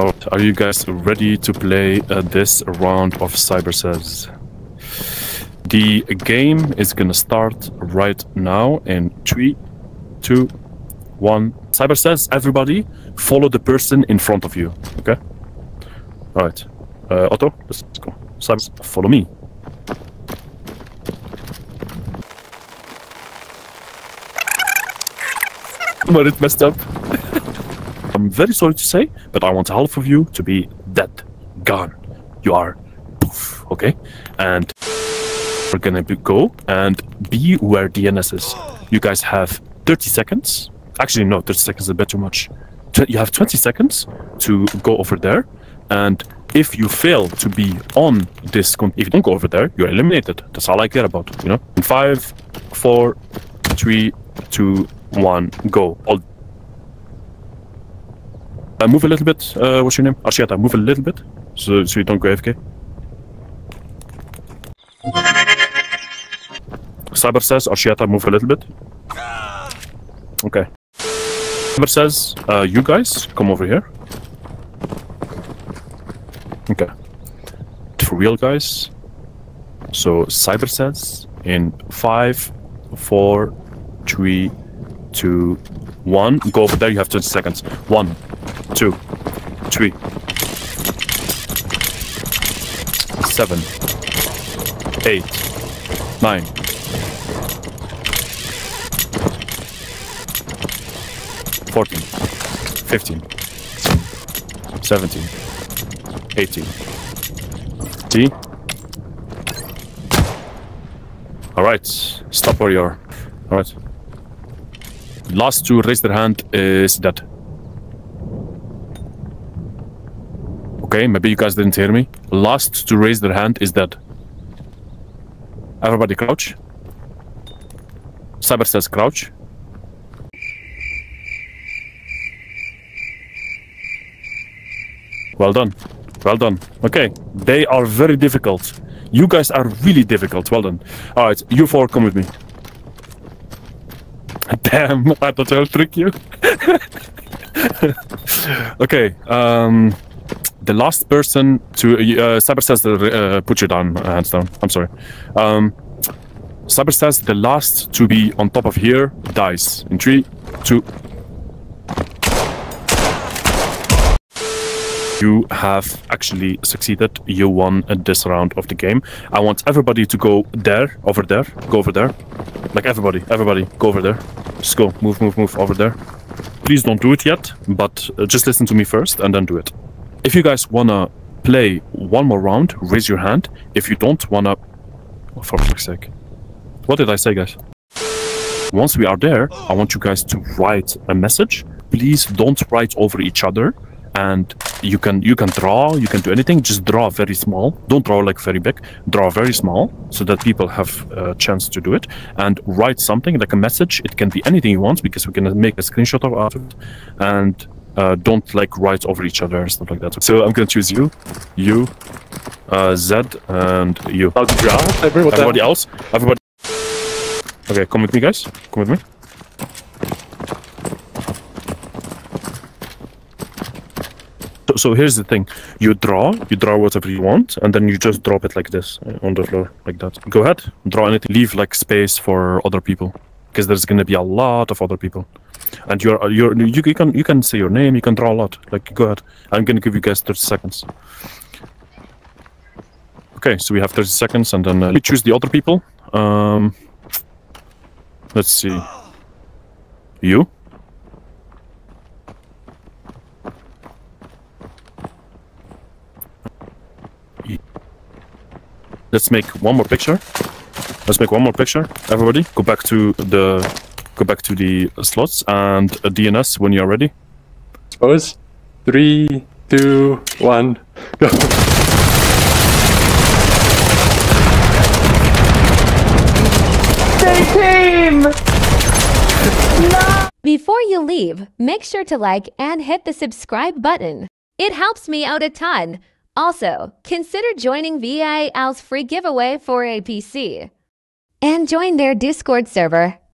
Oh, are you guys ready to play uh, this round of Syber Says? The game is gonna start right now in three, two, one. Syber Says, everybody, follow the person in front of you. Okay. All right. Uh, Otto, let's go. Syber, follow me. but it messed up. I'm very sorry to say, but I want half of you to be dead, gone. You are poof, okay? And we're gonna be, go and be where DNS is. You guys have 30 seconds. Actually, no, 30 seconds is a bit too much. You have 20 seconds to go over there, and if you fail to be on this, if you don't go over there, you're eliminated. That's all I care about, you know? In five, four, three, two, one, go. All uh, move a little bit. Uh, what's your name? Arsheta, move a little bit. So, so you don't go AFK. Syber says, Arsheta, move a little bit. Okay. Syber says, uh, you guys, come over here. Okay. For real, guys. So, Syber says, in five, four, three, two, one. Go over there, you have 20 seconds. One, two, three, seven, eight, nine, fourteen, fifteen, seventeen, eighteen. See? All right, stop where you are. All right. Last two raise their hand is dead. Okay, maybe you guys didn't hear me. Last to raise their hand is dead. Everybody crouch. Syber says crouch. Well done. Well done. Okay, they are very difficult. You guys are really difficult. Well done. All right, you four come with me. Damn, I thought I will trick you. okay, um, the last person to uh, Syber says uh, put your down, uh, hands down. I'm sorry. Um, Syber says the last to be on top of here dies in three, two. You have actually succeeded. You won this round of the game. I want everybody to go there, over there, go over there. Like everybody, everybody, go over there. Just go, move, move, move over there. Please don't do it yet, but uh, just listen to me first and then do it. If you guys wanna play one more round, raise your hand. If you don't wanna, oh, for fuck's sake, what did I say, guys? Once we are there, I want you guys to write a message. Please don't write over each other. And you can you can draw, you can do anything. Just draw very small. Don't draw like very big. Draw very small so that people have a chance to do it. And write something like a message. It can be anything you want because we can make a screenshot of it. And uh, don't like write over each other and stuff like that. So I'm gonna choose you, you, uh, Zed, and you. I'll draw. Everyone, Everybody else? Everybody. Okay, come with me, guys. Come with me. So, so here's the thing: you draw, you draw whatever you want, and then you just drop it like this uh, on the floor, like that. Go ahead, draw anything. Leave like space for other people, because there's gonna be a lot of other people, and you're you're you, you can you can say your name, you can draw a lot. Like go ahead. I'm gonna give you guys 30 seconds. Okay, so we have 30 seconds, and then uh, we choose the other people. Um, let's see. You? Let's make one more picture. Let's make one more picture. Everybody, go back to the go back to the slots and a DNS when you're ready. Suppose. Three, two, one, go. Before you leave, make sure to like and hit the subscribe button. It helps me out a ton. Also, consider joining VAIL's free giveaway for a PC. And join their Discord server